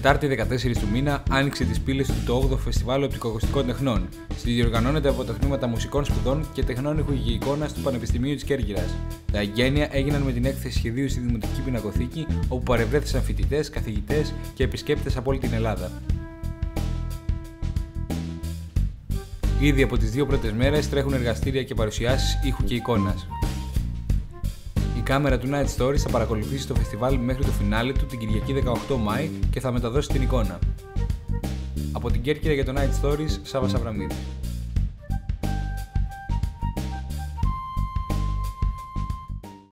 Τετάρτη 14 του μήνα άνοιξε τις πύλες του το 8ο Φεστιβάλ Οπτικοακουστικών Τεχνών. Διοργανώνεται από το Τμήματα Μουσικών Σπουδών και Τεχνών Ήχου και Εικόνας του Πανεπιστημίου της Κέρκυρας. Τα εγγένεια έγιναν με την έκθεση σχεδίου στη Δημοτική Πινακοθήκη, όπου παρευρέθησαν φοιτητές, καθηγητές και επισκέπτες από όλη την Ελλάδα. Ήδη από τις δύο πρώτες μέρες τρέχουν εργαστήρια και παρουσιάσεις ήχου και εικόνας. Η κάμερα του Night Stories θα παρακολουθήσει το φεστιβάλ μέχρι το φινάλε του την Κυριακή 18 Μάη και θα μεταδώσει την εικόνα. Από την Κέρκυρα για το Night Stories, Σάβα Σαβραμίδη.